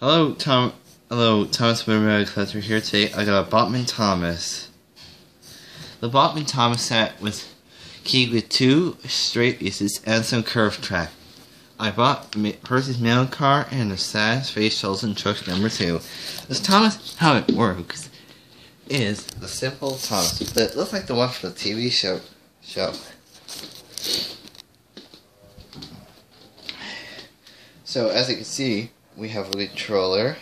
Hello, Tom. Hello, Thomas Monroe Collector here today. I got a Bachmann Thomas. The Bachmann Thomas set was keyed with two straight pieces and some curved track. I bought Percy's mail car and the sad face Chosen truck number two. This Thomas, how it works, is the simple Thomas, but it looks like the one from the TV show. Show. So as you can see, we have a controller.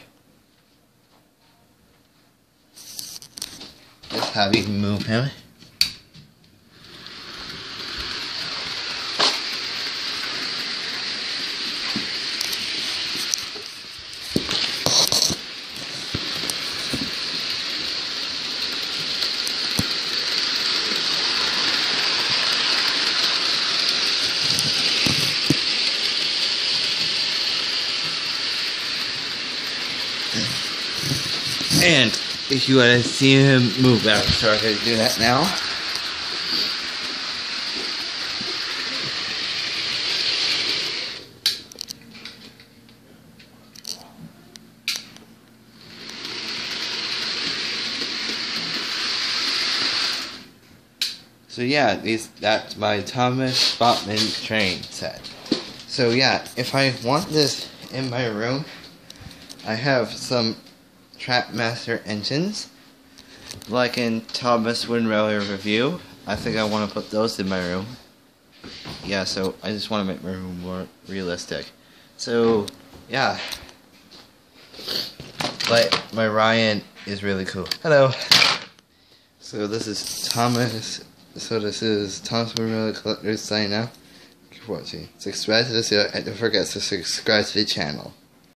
Just how you move him. And if you want to see him move I'm going to do that now. So yeah, these that's my Thomas Bachmann train set. So yeah, if I want this in my room, I have some TrackMaster engines, like in Thomas Railway Review. I think I want to put those in my room. Yeah, so I just want to make my room more realistic. So, yeah. But my Ryan is really cool. Hello. So this is Thomas. So this is Thomas Railway Collector signing out. Keep watching. Subscribe to the channel and don't forget to subscribe to the channel.